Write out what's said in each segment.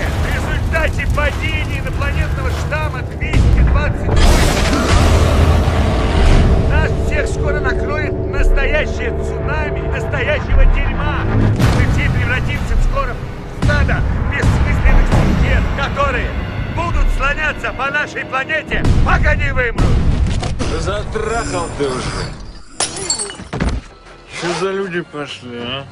результате падения инопланетного штамма 220 нас всех скоро накроет настоящее цунами настоящего дерьма. Мы все превратимся в скоро в стадо бессмысленных существ, которые будут слоняться по нашей планете, пока не вымрут. Затрахал ты уже. Что за люди пошли, а?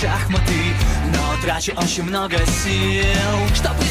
Шахматы Но трачу очень много сил Чтобы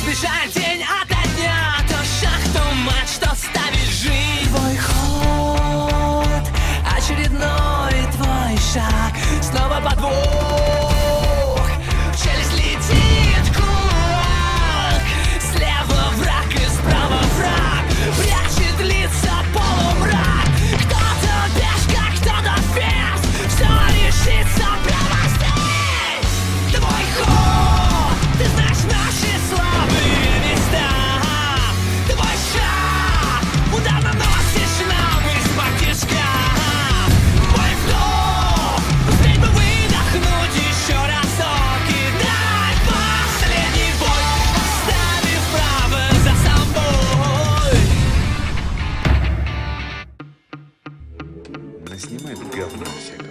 снимает говно всякое.